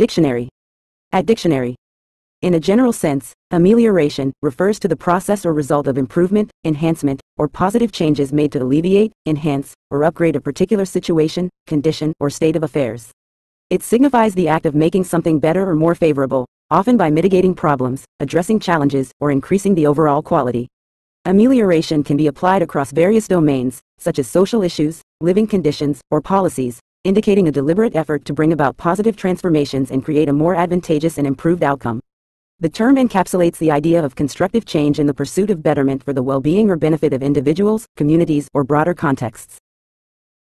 Dictionary. At dictionary. In a general sense, amelioration refers to the process or result of improvement, enhancement, or positive changes made to alleviate, enhance, or upgrade a particular situation, condition, or state of affairs. It signifies the act of making something better or more favorable, often by mitigating problems, addressing challenges, or increasing the overall quality. Amelioration can be applied across various domains, such as social issues, living conditions, or policies, indicating a deliberate effort to bring about positive transformations and create a more advantageous and improved outcome. The term encapsulates the idea of constructive change in the pursuit of betterment for the well-being or benefit of individuals, communities, or broader contexts.